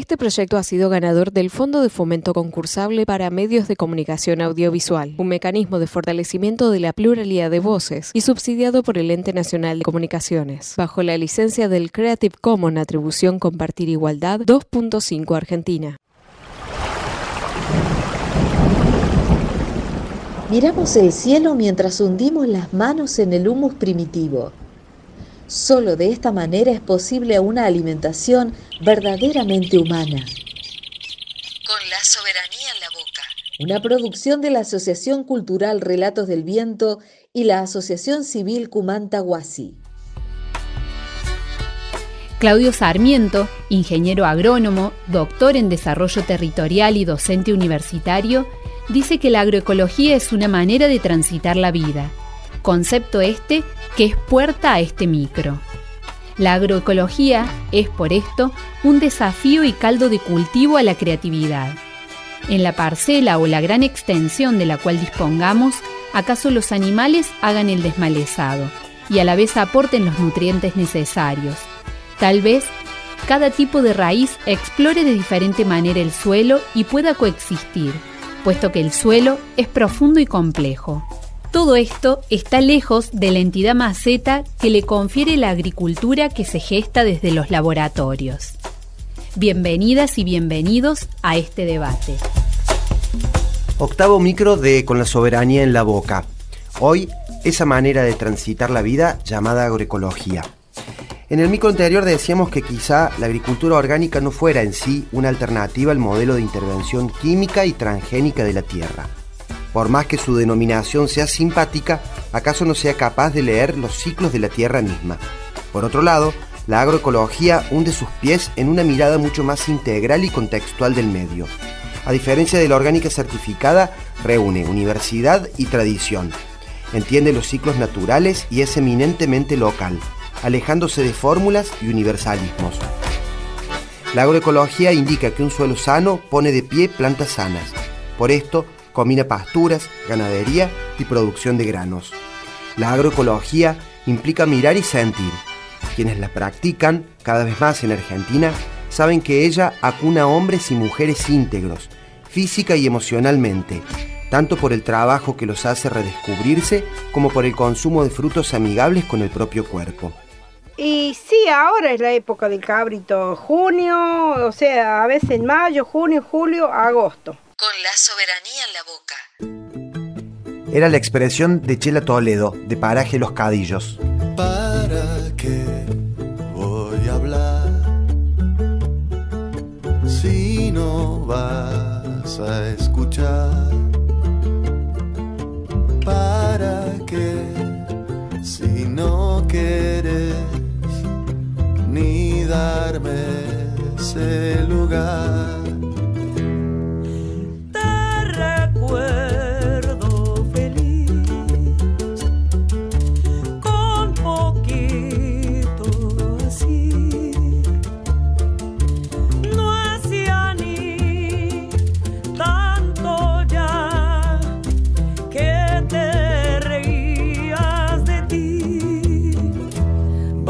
Este proyecto ha sido ganador del Fondo de Fomento Concursable para Medios de Comunicación Audiovisual, un mecanismo de fortalecimiento de la pluralidad de voces y subsidiado por el Ente Nacional de Comunicaciones, bajo la licencia del Creative Commons Atribución Compartir Igualdad 2.5 Argentina. Miramos el cielo mientras hundimos las manos en el humus primitivo. Solo de esta manera es posible una alimentación verdaderamente humana. Con la soberanía en la boca. Una producción de la Asociación Cultural Relatos del Viento y la Asociación Civil Cumanta Huasi. Claudio Sarmiento, ingeniero agrónomo, doctor en desarrollo territorial y docente universitario, dice que la agroecología es una manera de transitar la vida, concepto este que es puerta a este micro. La agroecología es, por esto, un desafío y caldo de cultivo a la creatividad. En la parcela o la gran extensión de la cual dispongamos, acaso los animales hagan el desmalezado y a la vez aporten los nutrientes necesarios. Tal vez cada tipo de raíz explore de diferente manera el suelo y pueda coexistir puesto que el suelo es profundo y complejo. Todo esto está lejos de la entidad maceta que le confiere la agricultura que se gesta desde los laboratorios. Bienvenidas y bienvenidos a este debate. Octavo micro de Con la soberanía en la boca. Hoy, esa manera de transitar la vida llamada agroecología. En el micro anterior decíamos que quizá la agricultura orgánica no fuera en sí una alternativa al modelo de intervención química y transgénica de la tierra. Por más que su denominación sea simpática, acaso no sea capaz de leer los ciclos de la tierra misma. Por otro lado, la agroecología hunde sus pies en una mirada mucho más integral y contextual del medio. A diferencia de la orgánica certificada, reúne universidad y tradición. Entiende los ciclos naturales y es eminentemente local alejándose de fórmulas y universalismos. La agroecología indica que un suelo sano pone de pie plantas sanas. Por esto, combina pasturas, ganadería y producción de granos. La agroecología implica mirar y sentir. Quienes la practican, cada vez más en Argentina, saben que ella acuna hombres y mujeres íntegros, física y emocionalmente, tanto por el trabajo que los hace redescubrirse como por el consumo de frutos amigables con el propio cuerpo. Y sí, ahora es la época del cabrito, junio, o sea, a veces en mayo, junio, julio, agosto. Con la soberanía en la boca. Era la expresión de Chela Toledo, de Paraje Los Cadillos. ¿Para qué voy a hablar si no vas a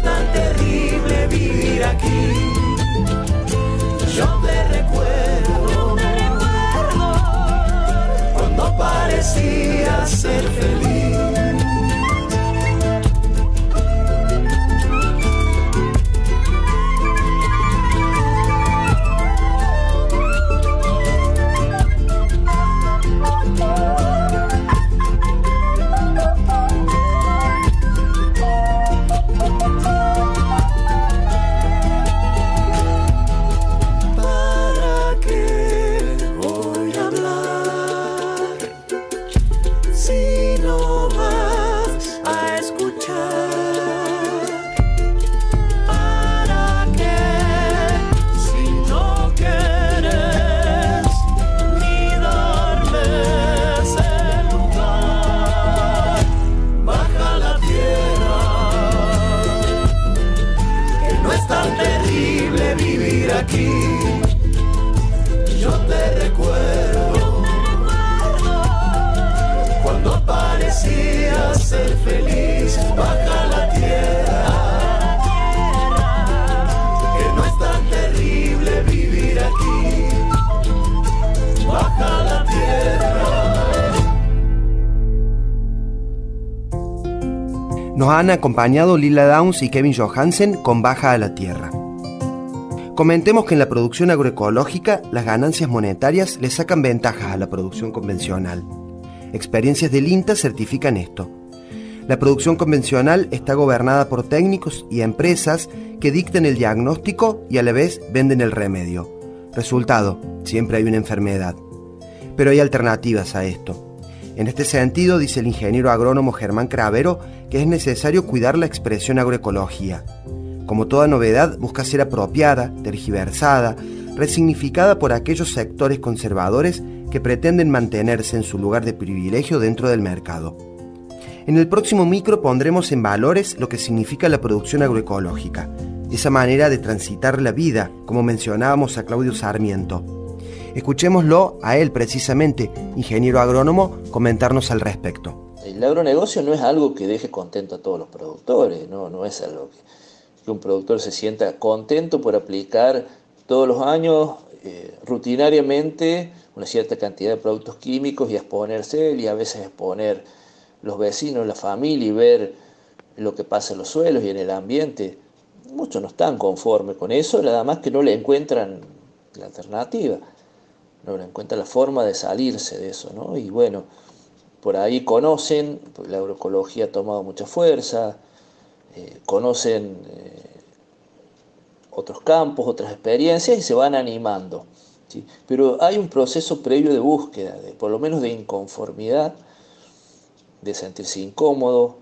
es tan terrible vivir aquí. Yo te recuerdo, te recuerdo, cuando parecía ser feliz. Aquí. Yo te recuerdo cuando parecía ser feliz baja la tierra. Que no es tan terrible vivir aquí. Baja la tierra. Nos han acompañado Lila Downs y Kevin Johansen con Baja a la Tierra. Comentemos que en la producción agroecológica las ganancias monetarias le sacan ventajas a la producción convencional. Experiencias del INTA certifican esto. La producción convencional está gobernada por técnicos y empresas que dictan el diagnóstico y a la vez venden el remedio. Resultado, siempre hay una enfermedad. Pero hay alternativas a esto. En este sentido, dice el ingeniero agrónomo Germán Cravero, que es necesario cuidar la expresión agroecología. Como toda novedad, busca ser apropiada, tergiversada, resignificada por aquellos sectores conservadores que pretenden mantenerse en su lugar de privilegio dentro del mercado. En el próximo micro pondremos en valores lo que significa la producción agroecológica, esa manera de transitar la vida, como mencionábamos a Claudio Sarmiento. Escuchémoslo a él precisamente, ingeniero agrónomo, comentarnos al respecto. El agronegocio no es algo que deje contento a todos los productores, no, no es algo que, que un productor se sienta contento por aplicar todos los años eh, rutinariamente una cierta cantidad de productos químicos y exponerse y a veces exponer los vecinos, la familia y ver lo que pasa en los suelos y en el ambiente. Muchos no están conformes con eso, nada más que no le encuentran la alternativa, no le encuentran la forma de salirse de eso, ¿no? Y bueno, por ahí conocen, la agroecología ha tomado mucha fuerza, eh, conocen eh, otros campos, otras experiencias y se van animando. Pero hay un proceso previo de búsqueda, de, por lo menos de inconformidad, de sentirse incómodo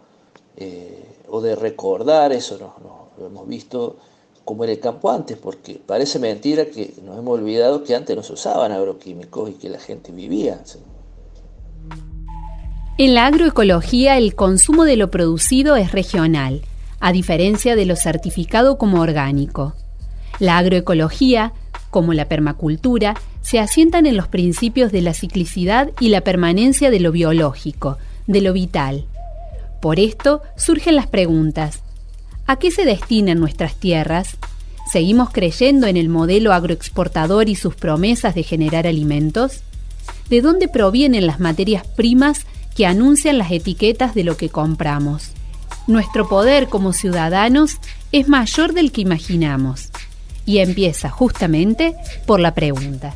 eh, o de recordar, eso no, lo hemos visto como era el campo antes, porque parece mentira que nos hemos olvidado que antes no se usaban agroquímicos y que la gente vivía. En la agroecología el consumo de lo producido es regional, a diferencia de lo certificado como orgánico. La agroecología, como la permacultura, se asientan en los principios de la ciclicidad y la permanencia de lo biológico, de lo vital. Por esto surgen las preguntas. ¿A qué se destinan nuestras tierras? ¿Seguimos creyendo en el modelo agroexportador y sus promesas de generar alimentos? ¿De dónde provienen las materias primas que anuncian las etiquetas de lo que compramos? Nuestro poder como ciudadanos es mayor del que imaginamos y empieza justamente por la pregunta.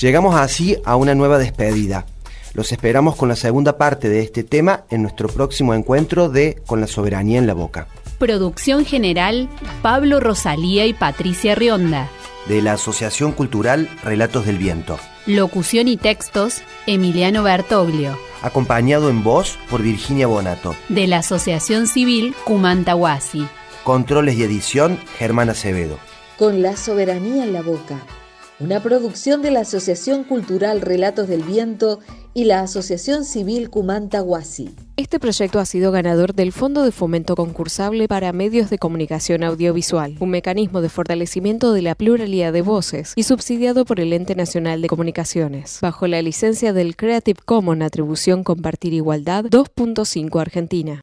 Llegamos así a una nueva despedida. Los esperamos con la segunda parte de este tema en nuestro próximo encuentro de Con la soberanía en la boca. Producción general, Pablo Rosalía y Patricia Rionda. De la Asociación Cultural Relatos del Viento. Locución y textos, Emiliano Bertoglio. Acompañado en voz por Virginia Bonato. De la Asociación Civil Cumantahuasi. Controles y edición, Germán Acevedo. Con la soberanía en la boca. Una producción de la Asociación Cultural Relatos del Viento y la Asociación Civil Cumantahuasi. Este proyecto ha sido ganador del Fondo de Fomento Concursable para Medios de Comunicación Audiovisual, un mecanismo de fortalecimiento de la pluralidad de voces y subsidiado por el Ente Nacional de Comunicaciones, bajo la licencia del Creative Commons Atribución Compartir Igualdad 2.5 Argentina.